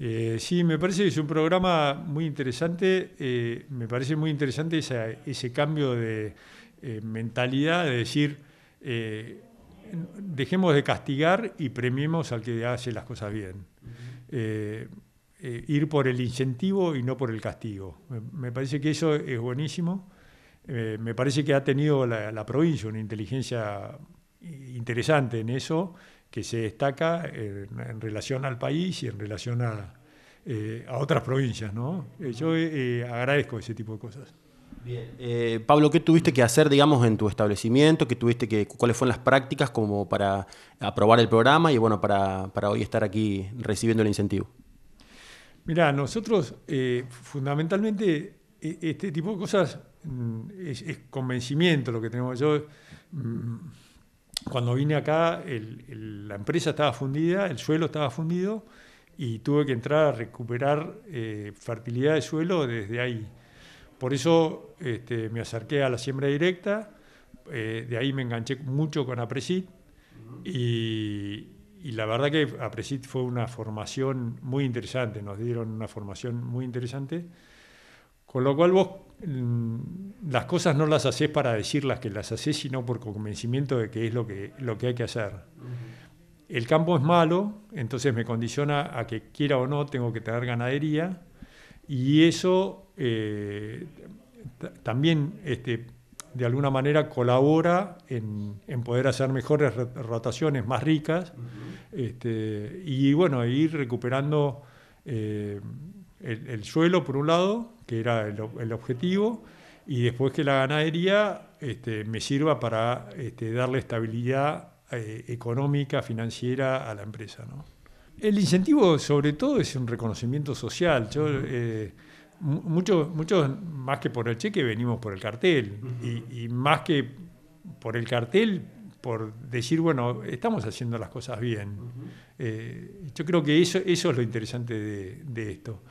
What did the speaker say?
Eh, sí, me parece que es un programa muy interesante. eh, me parece muy interesante esa- ese cambio de eh, mentalidad de decir, eh, dejemos de castigar y premiemos al que hace las cosas bien. Ir por el incentivo y no por el castigo. Me, parece que eso es buenísimo. Me parece que ha tenido la provincia una inteligencia interesante en eso, que se destaca en, en relación al país y en relación a, eh, a otras provincias. ¿no? Eh, yo eh, agradezco ese tipo de cosas. Bien. Pablo, ¿qué tuviste que hacer, digamos, en tu establecimiento? ¿Qué tuviste que, ¿Cuáles fueron las prácticas como para aprobar el programa y bueno, para, para hoy estar aquí recibiendo el incentivo? Mira, nosotros fundamentalmente e- este tipo de cosas mm, es, es convencimiento lo que tenemos. Yo mm, cuando vine acá el- el- la empresa estaba fundida, el suelo estaba fundido y tuve que entrar a recuperar eh, fertilidad de suelo desde ahí. Por eso este, me acerqué a la siembra directa, eh, de ahí me enganché mucho con Apresit y, y la verdad que Apresit fue una formación muy interesante, nos dieron una formación muy interesante, con lo cual vos mm, las cosas no las haces para decirlas que las haces, sino por convencimiento de que es lo que, lo que hay que hacer. El campo es malo, entonces me condiciona a que quiera o no tengo que tener ganadería y eso eh, también este, de alguna manera colabora en, en poder hacer mejores ro- rotaciones más ricas este, y bueno, ir recuperando eh, el, el suelo por un lado, que era el, el objetivo, y después que la ganadería este, me sirva para este, darle estabilidad eh, económica, financiera a la empresa. ¿no? El incentivo, sobre todo, es un reconocimiento social. Yo, eh, mu- muchos, muchos, más que por el cheque, venimos por el cartel. y, y más que por el cartel, por decir, bueno, estamos haciendo las cosas bien. Eh, yo creo que eso, eso es lo interesante de, de esto.